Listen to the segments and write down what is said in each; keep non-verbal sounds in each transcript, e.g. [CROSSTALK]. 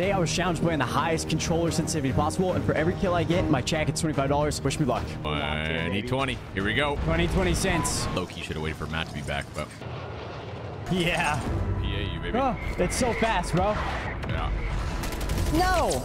Today I was challenged playing the highest controller sensitivity possible, and for every kill I get, my check gets $25. Wish me luck. 20, 20. Here we go. 20, 20 cents. Loki should have waited for Matt to be back, but Yeah. PA you, baby. Oh, it's so fast, bro. Yeah. No. No.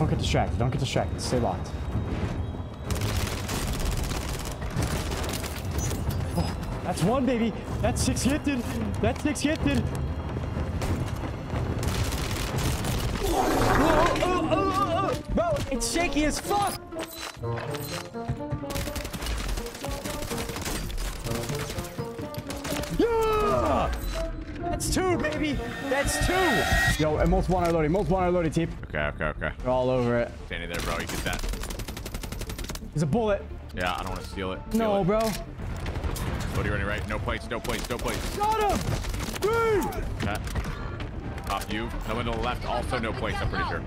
Don't get distracted. Don't get distracted. Stay locked. Oh, that's one, baby. That's six gifted. That's six gifted. Oh, oh, oh, oh. Bro, it's shaky as fuck. Yeah! That's two, baby. That's two. Yo, and multiple on loading. Multiple on loading, team. Okay, okay, okay. They're all over it. Standing there, bro. You get that. There's a bullet. Yeah, I don't want to steal it. Steal No, it. bro. Cody running right. No plates, no plates, no plates. Got him. Dude. Matt. Top you. Someone to the left. Also no plates, I'm pretty sure.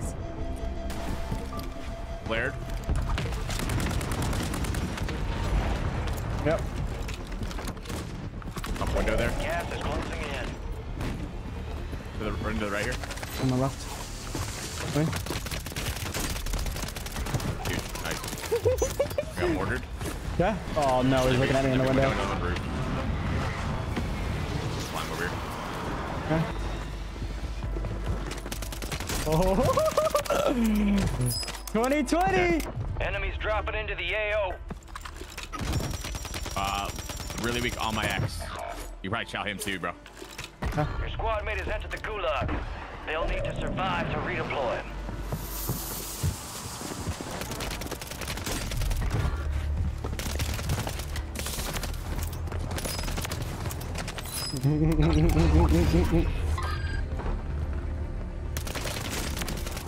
Flared. Yep. Up window there. Gas is closing in. To the, run to the right here. On the left. Wait. Dude, nice. [LAUGHS] Got mortared. Yeah. Oh no, he's looking at me in the window. Window on the roof. Climb over here. Oh. 2020. [LAUGHS] Enemies dropping into the AO. Uh, really weak on my X. You probably chow him too, bro. Your squad mate has entered the gulag. They'll need to survive to redeploy.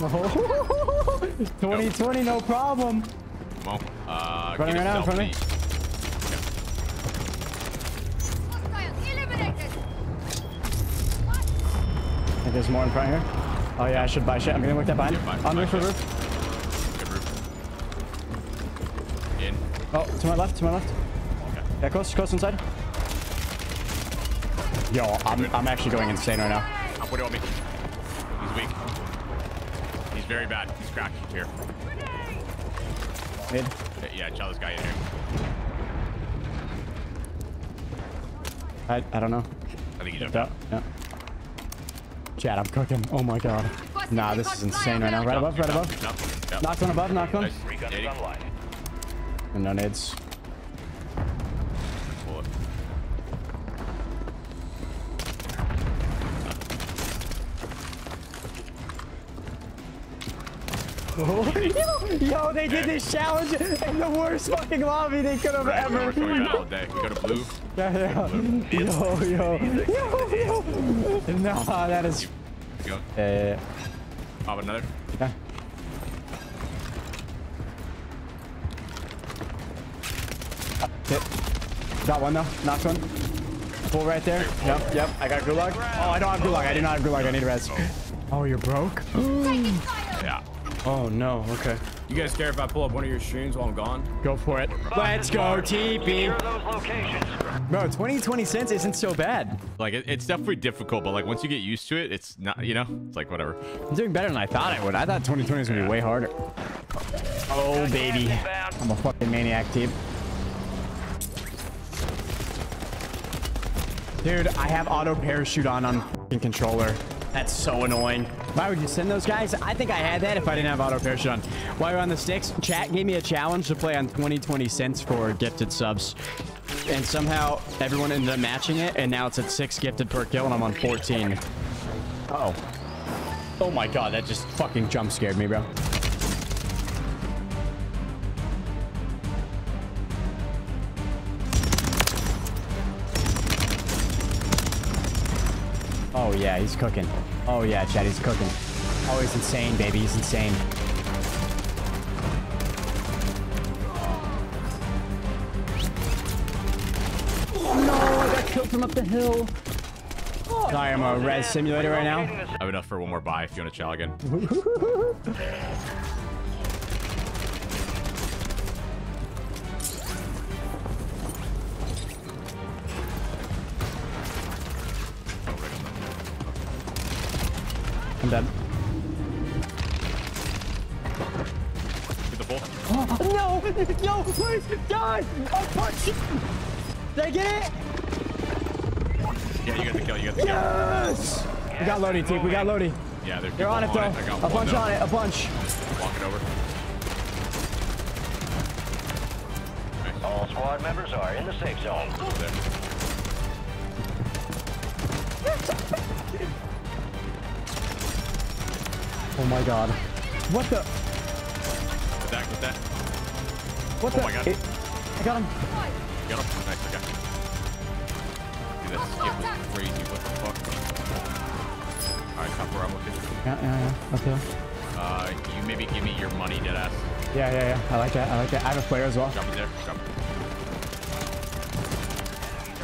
Oh. 2020, [LAUGHS] no problem. Come on. Uh, Running get right now in front of me. Think there's more in front here. Oh yeah, I should buy shit. I'm gonna work that behind. Yeah, buy- On roof, roof, roof. Good roof. In. Oh, to my left, to my left. Okay. Yeah, close, close inside. Yo, I'm, I'm actually going insane right now. I'll put it on me. He's weak. He's very bad. He's cracked here. Mid. Yeah, chow this guy in here. I, I don't know. I think he jumped out. yeah. Chat, I'm cooking. Oh my god. Nah, this is insane right now. Right above, right above. Knocked. One above, knocked one. Nice. Recon is Daddy. online. And no nades. [LAUGHS] Yo, they did this challenge in the worst fucking lobby they could have Right, ever. we're going that all day. We go to blue. Yeah, yeah. Yo, yo, yo, yo. No, that is. Go. Yeah, yeah, Pop another. yeah. Hit. Got one though. Knocked one. Full right there. Yep, yep. I got gulag. Oh, I don't have gulag. I do not have gulag. I need res. Oh, you're broke? [GASPS] Yeah. Oh no. Okay. You guys care if I pull up one of your streams while I'm gone? Go for it. Let's go, TP. Bro, 20, 20 cents isn't so bad. Like it, it's definitely difficult, but like once you get used to it, it's not. You know, it's like whatever. I'm doing better than I thought I would. I thought 2020 was gonna be way harder. Oh baby. I'm a fucking maniac, team. Dude, I have auto parachute on on fucking controller. That's so annoying. Why would you send those guys? I think I had that if I didn't have auto parachute on. While we're on the sticks, chat gave me a challenge to play on 2020 cents for gifted subs. And somehow everyone ended up matching it, and now it's at six gifted per kill, and I'm on 14. Uh oh. Oh my god, that just fucking jump scared me, bro. Oh yeah, he's cooking. Oh yeah, chat, he's cooking. Oh, he's insane, baby. He's insane. Oh no, I got killed from up the hill. Sorry, I'm a res simulator right now. I have enough for one more buy if you want to chow again. [LAUGHS] I'm dead. Get the full. No! No! Please! Die! I'll punch you! Did I get it? Yeah, you got the kill. You got the kill. Yes! We got Lodi, team. We got Lodi. Yeah, there's They're people on it, though. I got A bunch though. on it. A bunch. Walk it over. All squad members are in the safe zone. Over there. [LAUGHS] Oh my god. What the? Get that. Get that. What Oh the? my God. It- I got him. Got him. Nice. Okay. Dude, that skip was crazy. What the fuck? All right, top where I'm looking. Yeah, yeah, yeah. Okay. Uh, you maybe give me your money, deadass. Yeah, yeah, yeah. I like that. I like that. I have a flare as well. Drop me there. Drop.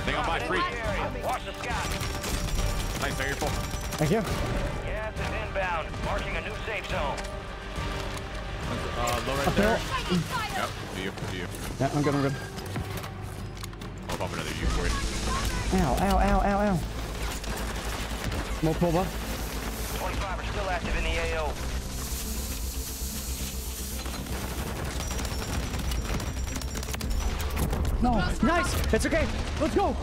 They got by In free. the. Watch the sky. Nice. There, you're full. Thank you. Gas is inbound, marking a new safe zone. Uh, low right Up there. there. Yep. Do you? Do you? Yeah, I'm good. I'm good. I'll pop another U for you. Ow, ow, ow, ow, ow. More pull up. 25 are still active in the AO. No. Nice. It's okay. Let's go.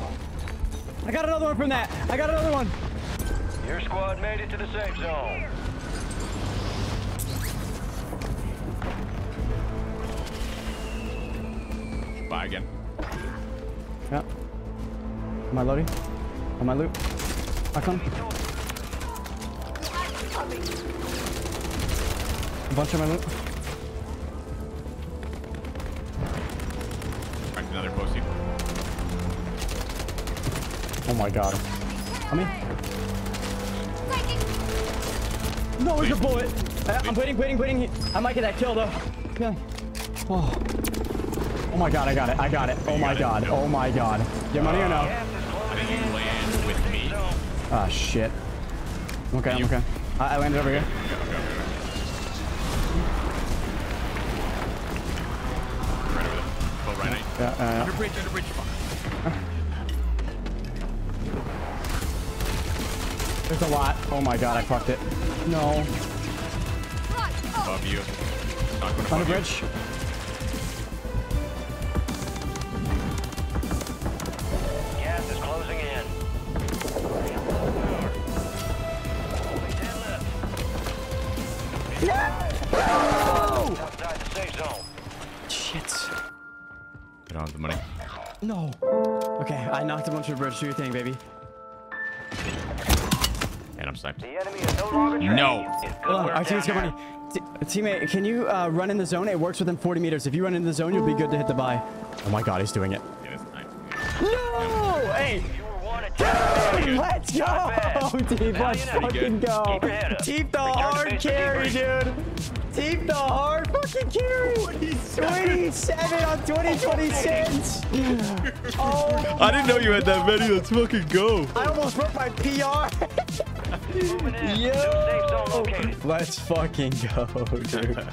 I got another one from that. I got another one. Your squad made it to the safe zone. Bye again. Yeah. Am I loading? Am I loot? I come. A bunch of my loot. Cracked another postie. Oh my god. I mean, Taking no, there's a bullet. Uh, I'm waiting, waiting, waiting. I might get that kill though. Okay. Oh. Oh my god, I got it. I got it. Oh You my god. it. Oh my god. Get money or no? Gas is I closing think you land with me. Zone. Ah, shit. Okay, I'm okay. I, I landed over here. Right over there. Right. Yeah, uh, yeah. Under bridge, under bridge. There's a lot. Oh my god, I fucked it. No. right. Above you. Not going Under above you. bridge. Gas is closing in. Only 10 left. Outside the. Shit. Get on the money. No. Okay, I knocked a bunch of bridge. Do your thing, baby. And I'm sniped. The enemy is no longer tracking No. you. Hold on, our team's got down money. T- teammate, can you uh, run in the zone? It works within 40 meters. If you run into the zone, you'll be good to hit the buy. Oh my god, he's doing it. Yeah, that's nice. No! Hey! there. You were one attack. Let's go! Not bad. [LAUGHS] Team, Now let's fucking go! Keep your head up. Team the Return to hard carry, dude! Team the hard fucking carry! 27 on 2026! [LAUGHS] Oh, I didn't know you had that many. Let's fucking go. I almost broke my PR! [LAUGHS] Moving in. New safe Yo! Let's fucking go, dude.